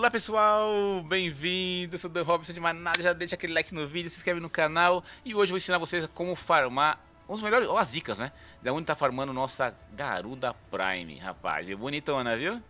Olá pessoal, bem-vindos, eu sou Dan Robson de Manada, já deixa aquele like no vídeo, se inscreve no canal. E hoje eu vou ensinar vocês como farmar os melhores, ou as dicas, né? Da onde tá farmando nossa Garuda Prime, rapaz, é bonitona, viu?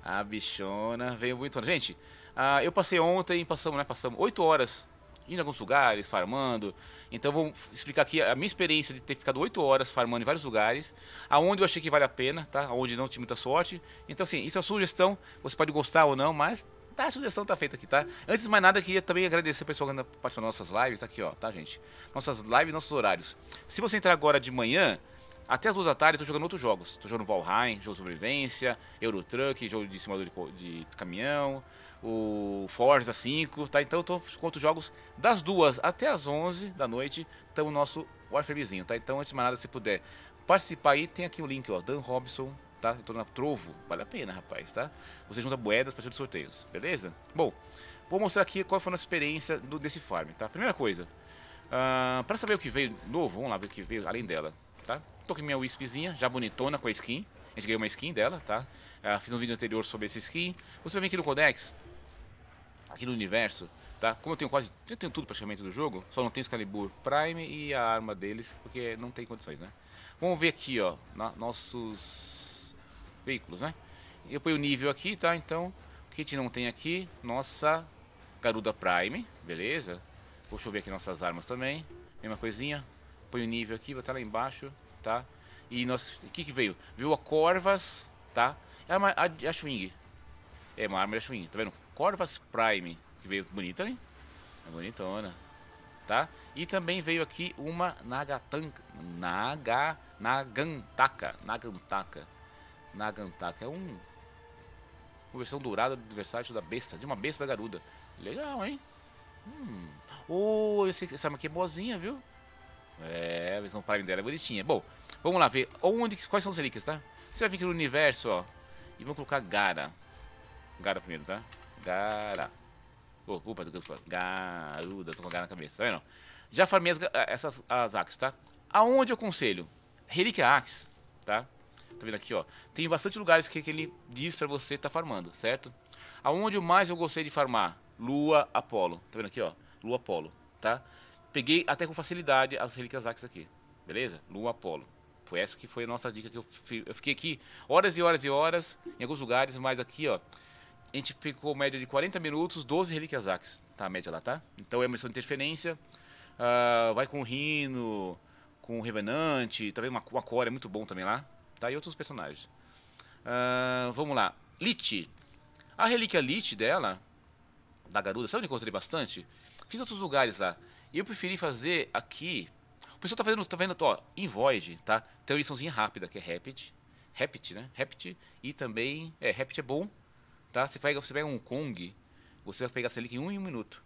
A bichona. Veio bonitona. Gente, uh, eu passei ontem, passamos, né, passamos 8 horas indo em alguns lugares, farmando. Então vou explicar aqui a minha experiência de ter ficado 8 horas farmando em vários lugares, aonde eu achei que vale a pena, tá? Aonde não tive muita sorte. Então assim, isso é uma sugestão, você pode gostar ou não, mas tá, a sugestão tá feita aqui, tá? Antes de mais nada, queria também agradecer o pessoal que anda participando das nossas lives, aqui ó, tá gente? Nossas lives, nossos horários. Se você entrar agora de manhã, até as duas da tarde eu tô jogando outros jogos. Tô jogando Valheim, jogo de sobrevivência, Eurotruck, jogo de simulador de, de caminhão, o Forza 5, tá? Então tô outros jogos das duas até as 11 da noite, então o nosso Warfarezinho, tá? Então antes de mais nada, se puder participar aí, tem aqui o link, ó, Dan Robson, tá? Eu tô na Trovo, vale a pena, rapaz, tá? Você junta moedas para de sorteios, beleza? Bom, vou mostrar aqui qual foi a nossa experiência do, desse farm, tá? Primeira coisa, uh, ah, para saber o que veio novo, vamos lá ver o que veio além dela, tá? Tô com minha Wispzinha, já bonitona com a skin, a gente ganhou uma skin dela, tá? Uh, fiz um vídeo anterior sobre essa skin. Você vir aqui no Codex, aqui no universo, tá? Como eu tenho quase, eu tenho tudo praticamente do jogo, só não tenho Excalibur Prime e a arma deles, porque não tem condições, né? Vamos ver aqui, ó, na, nossos veículos, né? Eu ponho o nível aqui, tá? Então, o que a gente não tem aqui, nossa Garuda Prime, beleza? Deixa eu ver aqui nossas armas também, mesma coisinha. Põe o nível aqui, vou até lá embaixo, tá? E nós, o que que veio? Veio a Corvas, tá? É a, a, a Swing. É uma arma da Swing, tá vendo? Corvas Prime, que veio bonita, hein? É bonitona. Tá? E também veio aqui uma Nagatanka, Naga, Nagantaka, Nagantaka. Nagantaka é um uma versão dourada do versátil da besta, de uma besta da garuda. Legal, hein? Hum. Oh, esse, essa aqui é boazinha, viu? É, a versão Prime dela é bonitinha. Bom, vamos lá ver onde, quais são as relíquias, tá? Você vai vir aqui no universo, ó, e vamos colocar Gara. Gara primeiro, tá? Gara. Oh, opa, tô Garuda, tô com Gara na cabeça, tá vendo? Já farmei as, essas as axes, tá? Aonde eu aconselho? Relíquia Axe, tá? Tá vendo aqui, ó? Tem bastante lugares que, que ele diz pra você tá farmando, certo? Aonde mais eu gostei de farmar? Lua Apolo. Tá vendo aqui, ó? Lua Apolo, tá? Peguei até com facilidade as relíquias Axe aqui, beleza? Lua Apolo. Foi essa que foi a nossa dica que eu, eu fiquei aqui horas e horas e horas em alguns lugares, mas aqui, ó, a gente ficou média de 40 minutos, 12 relíquias Axe, tá a média lá, tá? Então é uma missão de interferência, uh, vai com o Rino, com o Revenante, vendo? Uma, uma Core é muito bom também lá, tá? E outros personagens. Uh, vamos lá, Lich. A relíquia Lich dela, da Garuda, sabe onde encontrei bastante? Fiz outros lugares lá. E eu preferi fazer aqui. O pessoal tá fazendo, tá vendo, ó, em Void, tá? Tem uma missãozinha rápida, que é Rapid. Rapid, né? Rapid. E também, é, Rapid é bom, tá? Você pega, você pega um Kong, você vai pegar essa relíquia em um, em um minuto.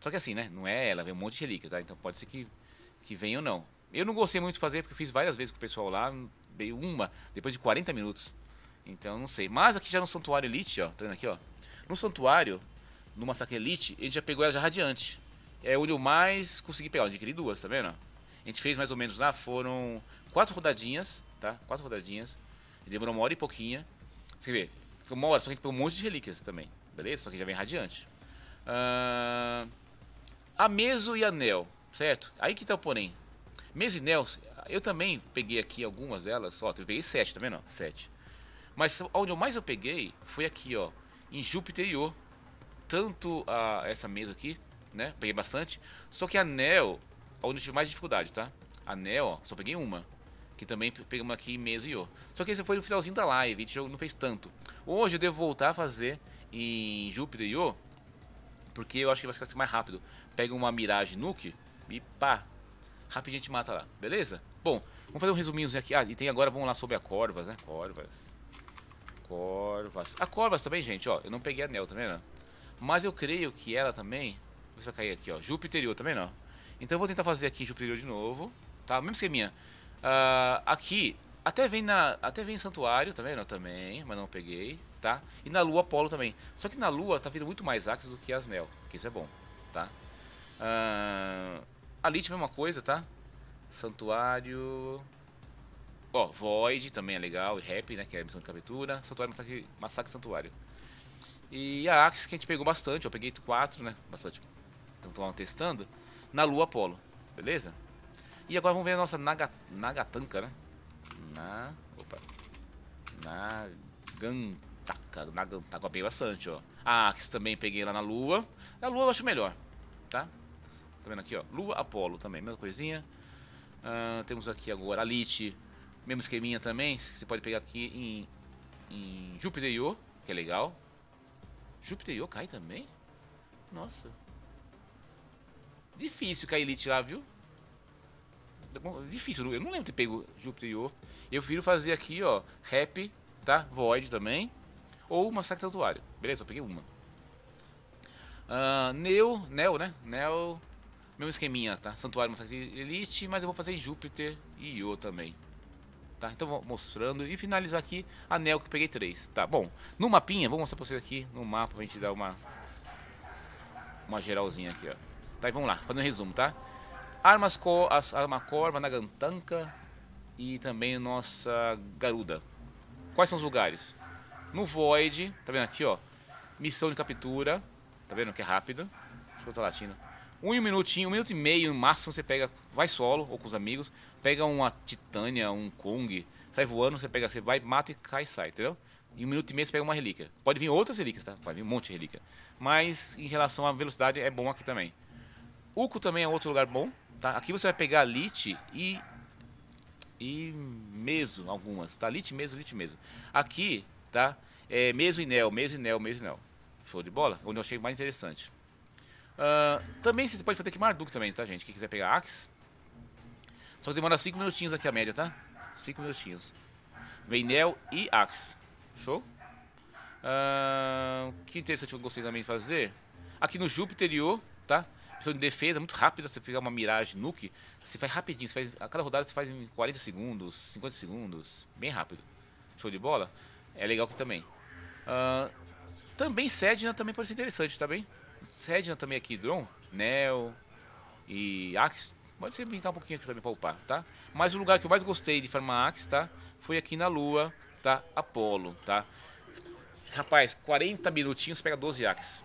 Só que assim, né? Não é ela, vem um monte de relíquia, tá? Então pode ser que, que venha ou não. Eu não gostei muito de fazer, porque eu fiz várias vezes com o pessoal lá, veio uma, depois de 40 minutos. Então, não sei. Mas aqui já no Santuário Elite, ó, tá vendo aqui, ó? No Santuário, no Massacre Elite, ele já pegou ela já radiante. É onde eu mais consegui pegar, eu adquiri duas, tá vendo? A gente fez mais ou menos lá, foram quatro rodadinhas, tá? Quatro rodadinhas. Demorou uma hora e pouquinha. Você vê, Ficou uma hora, só que a gente pegou um monte de relíquias também. Beleza? Só que já vem radiante. Uh, a Meso e Anel, certo? Aí que tá o porém. Meso e Anel, eu também peguei aqui algumas delas. Ó, eu peguei sete, tá vendo? Sete. Mas onde eu mais eu peguei foi aqui, ó. Em Júpiter e O. Tanto a, essa mesa aqui, né? Peguei bastante. Só que Anel, onde eu tive mais dificuldade, tá? Anel, ó, só peguei uma. Que também pegamos aqui em Meso e O. Só que esse foi no finalzinho da live, a gente não fez tanto. Hoje eu devo voltar a fazer em Júpiter Io, porque eu acho que vai ser mais rápido. Pega uma Mirage Nuke e pá, rapidinho a gente mata lá, beleza? Bom, vamos fazer um resuminho aqui. Ah, e tem agora, vamos lá sobre a Corvas, né? Corvas. Corvas. A Corvas também, gente, ó, eu não peguei anel, tá vendo? Mas eu creio que ela também, você vai cair aqui, ó, Júpiter Io, tá vendo? Então eu vou tentar fazer aqui Júpiter de novo, tá? Mesmo esqueminha. Uh, aqui, até vem na. Até vem em Santuário, tá vendo? Também, mas não peguei, tá? E na Lua Polo também. Só que na Lua tá vindo muito mais Axis do que as Nel, que isso é bom, tá? Uh, a Lich mesma coisa, tá? Santuário. Ó, Void também é legal, e Rap, né? Que é a missão de captura. Santuário Massacre, Massacre Santuário. E a Axis que a gente pegou bastante, eu peguei quatro, né? Bastante. Então estamos testando. Na Lua Apolo, beleza? E agora vamos ver a nossa Naga, Nagatanka, né? Na. Opa. Nagantaka. Nagantaka eu peguei bastante, ó. A Axis também peguei lá na Lua. A Lua eu acho melhor, tá? Tá vendo aqui, ó? Lua Apolo também, mesma coisinha. Uh, temos aqui agora a Lite, mesmo esqueminha também. Você pode pegar aqui em, em Júpiter Io, que é legal. Júpiter Io cai também? Nossa. Difícil cair Elite lá, viu? Difícil, eu não lembro de ter pego Júpiter Io. Eu prefiro fazer aqui, ó, Rap, tá? Void também. Ou Massacre Santuário. Beleza, eu peguei uma. Uh, Neo, Neo, né? Neo mesmo esqueminha, tá? Santuário Elite, mas eu vou fazer Júpiter e Io também. Tá? Então vou mostrando e finalizar aqui anel que eu peguei três. Tá, bom. No mapinha, vou mostrar pra vocês aqui no mapa pra gente dar uma uma geralzinha aqui, ó. Tá, e vamos lá, fazendo um resumo, tá? Armas co as, arma corva, Nagantanka e também nossa Garuda. Quais são os lugares? No Void, tá vendo aqui, ó? Missão de captura, tá vendo que é rápido? Deixa eu um minutinho, um minuto e meio no máximo você pega, vai solo ou com os amigos, pega uma Titânia, um Kong, sai voando, você pega, você vai, mata e cai e sai, entendeu? Em um minuto e meio você pega uma relíquia. Pode vir outras relíquias, tá? Pode vir um monte de relíquia. Mas em relação à velocidade é bom aqui também. Uco também é outro lugar bom, tá? Aqui você vai pegar Lit e e Meso algumas, tá? Lit, Meso, Lit, Meso. Aqui, tá? É Meso e Nel, Meso e Nel, Meso e Nel. Show de bola? Onde eu achei mais interessante. Uh, também você pode fazer aqui Marduk também, tá, gente? Quem quiser pegar Axe. Só demora 5 minutinhos aqui a média, tá? 5 minutinhos. Veinel e Axe. Show? Uh, que interessante que eu gostei também de fazer. Aqui no Júpiter Io, tá? Missão de defesa, muito rápida. Você pegar uma Mirage Nuke, você faz rapidinho. Você faz, a cada rodada você faz em 40 segundos, 50 segundos. Bem rápido. Show de bola? É legal aqui também. Uh, também Sedna também pode ser interessante, tá bem? Sedna também aqui, Drone, Neo e Axe. Pode ser brincar um pouquinho aqui também para upar, tá? Mas o lugar que eu mais gostei de farmar Axe, tá? Foi aqui na Lua, tá? Apollo, tá? Rapaz, 40 minutinhos pega 12 Axe.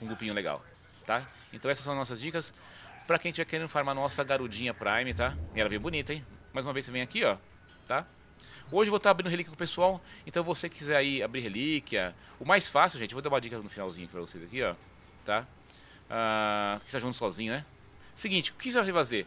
Um grupinho legal, tá? Então essas são as nossas dicas. Pra quem estiver querendo farmar nossa garudinha Prime, tá? E ela veio bonita, hein? Mais uma vez você vem aqui, ó, tá? Hoje eu vou estar abrindo relíquia com o pessoal, então você quiser aí abrir relíquia, o mais fácil, gente, vou dar uma dica no finalzinho para vocês aqui, ó tá? Ah, que está jogando sozinho, né? Seguinte, o que você vai fazer?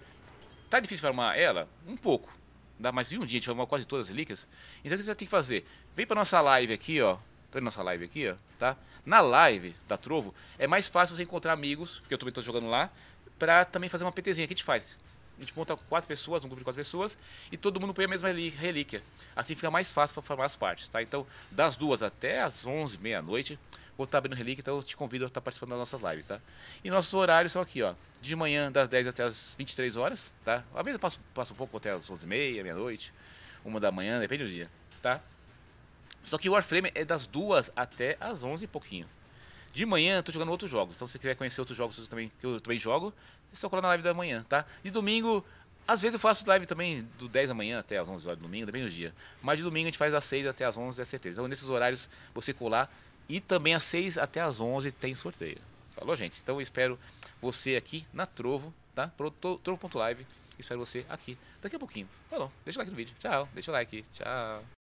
Tá difícil farmar ela? Um pouco. Dá mais de um dia, a gente farmou quase todas as relíquias. Então o que você tem que fazer? Vem para nossa live aqui, ó. Tá vendo nossa live aqui, ó? Tá? Na live da Trovo, é mais fácil você encontrar amigos, que eu também estou jogando lá, para também fazer uma PTzinha que a gente faz. A gente monta quatro pessoas, um grupo de quatro pessoas, e todo mundo põe a mesma relíquia. Assim fica mais fácil para formar as partes, tá? Então, das duas até as onze, meia-noite, vou estar abrindo relíquia, então eu te convido a estar participando das nossas lives, tá? E nossos horários são aqui, ó. De manhã, das 10 até as 23 horas, tá? Às vezes eu passo, passo um pouco até as 11 h 30 meia-noite, uma da manhã, depende do dia, tá? Só que o Warframe é das 2 até as 11 e pouquinho. De manhã eu tô jogando outros jogos, então se você quiser conhecer outros jogos eu também, que eu também jogo, é só colar na live da manhã, tá? De domingo, às vezes eu faço live também do 10 da manhã até as 11 horas do domingo, depende do dia. Mas de domingo a gente faz das 6 até as 11, é certeza. Então nesses horários você colar e também às 6 até às 11 tem sorteio. Falou, gente? Então eu espero você aqui na Trovo, tá? Trovo.live. Espero você aqui daqui a pouquinho. Falou. Deixa o like no vídeo. Tchau. Deixa o like. Tchau.